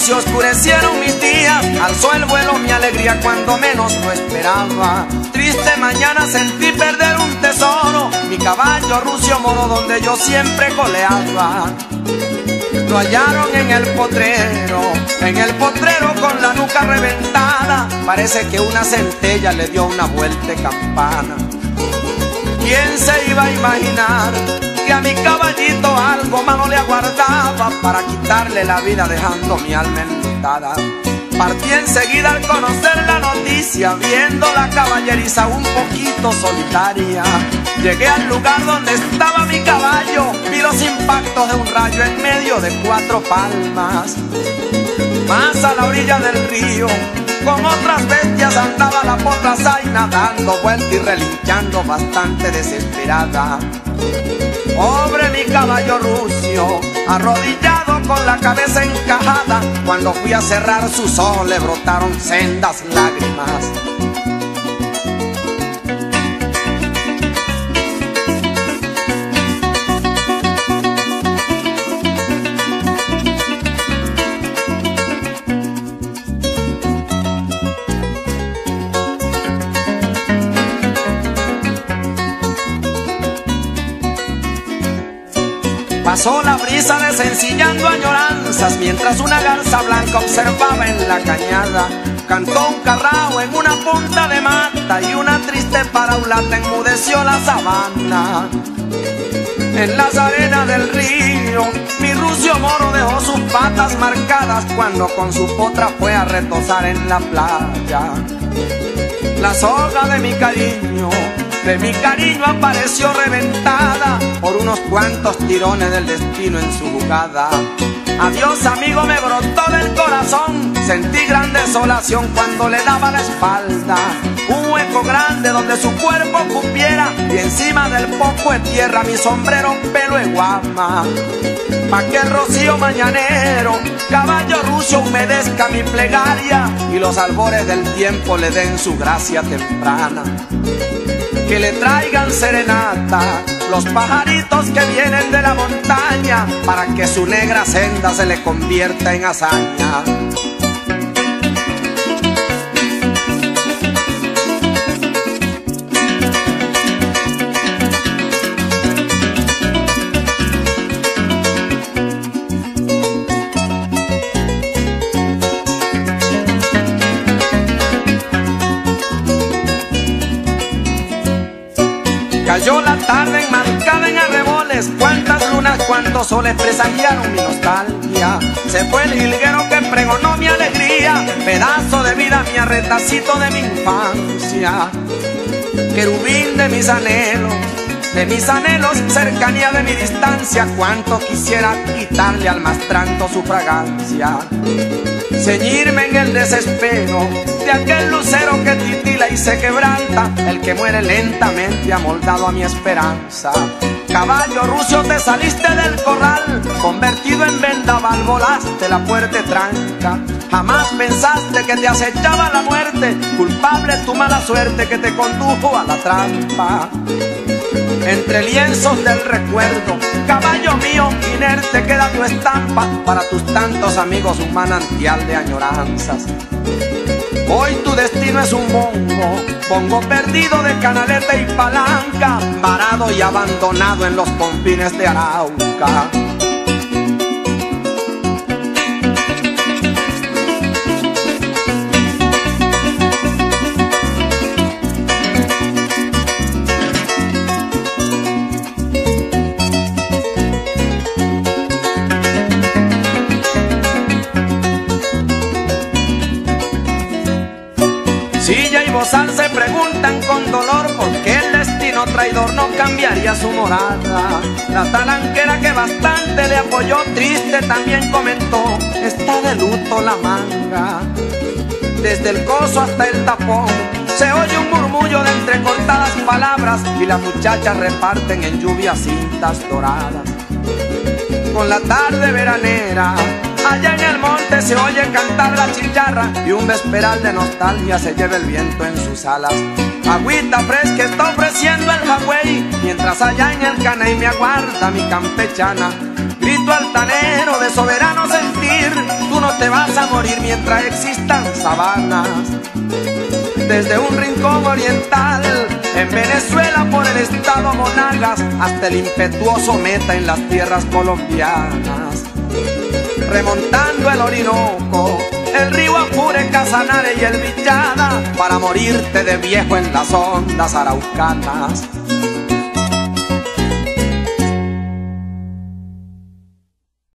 Florecieron mis días, alzó el vuelo mi alegría cuando menos lo esperaba. Triste mañana sentí perder un tesoro, mi caballo rucio moro donde yo siempre coleaba. Lo hallaron en el potrero, en el potrero con la nuca reventada. Parece que una centella le dio una vuelta de campana. ¿Quién se iba a imaginar mi caballito algo malo le aguardaba para quitarle la vida dejando mi alma enlutada? Partí enseguida al conocer la noticia, viendo la caballeriza un poquito solitaria. Llegué al lugar donde estaba mi caballo, vi los impactos de un rayo en medio de cuatro palmas. Más a la orilla del río, con otras bestias andaba la potra zaina dando vuelta y relinchando bastante desesperada. Rucio, arrodillado con la cabeza encajada, cuando fui a cerrar sus ojos le brotaron sendas lágrimas. Pasó la brisa desencillando añoranzas mientras una garza blanca observaba en la cañada. Cantó un carrao en una punta de mata y una triste paraulata enmudeció la sabana. En las arenas del río, mi rucio moro dejó sus patas marcadas cuando con su potra fue a retosar en la playa. La soga de mi cariño de mi cariño apareció reventada por unos cuantos tirones del destino en su jugada. Adiós amigo me brotó del corazón, sentí gran desolación cuando le daba la espalda. Un hueco grande donde su cuerpo cupiera y encima del poco de tierra mi sombrero pelo de guama. Pa' que el rocío mañanero, caballo ruso humedezca mi plegaria y los albores del tiempo le den su gracia temprana que le traigan serenata los pajaritos que vienen de la montaña para que su negra senda se le convierta en hazaña. Tarde enmarcada en arreboles, cuántas lunas, cuántos soles presagiaron mi nostalgia. Se fue el jilguero que pregonó mi alegría, pedazo de vida, mi arretacito de mi infancia. Querubín de mis anhelos, de mis anhelos, cercanía de mi distancia, cuánto quisiera quitarle al mastranto su fragancia. Ceñirme en el desespero de aquel lucero que titila y se quebranta, el que muere lentamente amoldado a mi esperanza. Caballo ruso, te saliste del corral, convertido en vendaval, volaste la fuerte tranca. Jamás pensaste que te acechaba la muerte, culpable tu mala suerte que te condujo a la trampa entre lienzos del recuerdo. Caballo mío, inerte queda tu estampa para tus tantos amigos un manantial de añoranzas. Hoy tu destino es un bongo, bongo perdido de canaleta y palanca, varado y abandonado en los confines de Arauca. Se preguntan con dolor por qué el destino traidor no cambiaría su morada. La talanquera que bastante le apoyó, triste también comentó, está de luto la manga. Desde el coso hasta el tapón se oye un murmullo de entrecortadas palabras y las muchachas reparten en lluvia cintas doradas. Con la tarde veranera Allá en el monte se oye cantar la chillarra y un vesperal de nostalgia se lleva el viento en sus alas. Agüita fresca está ofreciendo el Hawái, mientras allá en el Caney me aguarda mi campechana. Grito altanero de soberano sentir, tú no te vas a morir mientras existan sabanas. Desde un rincón oriental, en Venezuela por el estado Monagas, hasta el impetuoso meta en las tierras colombianas. Remontando el Orinoco, el río Apure, Casanare y el Villada, para morirte de viejo en las ondas araucanas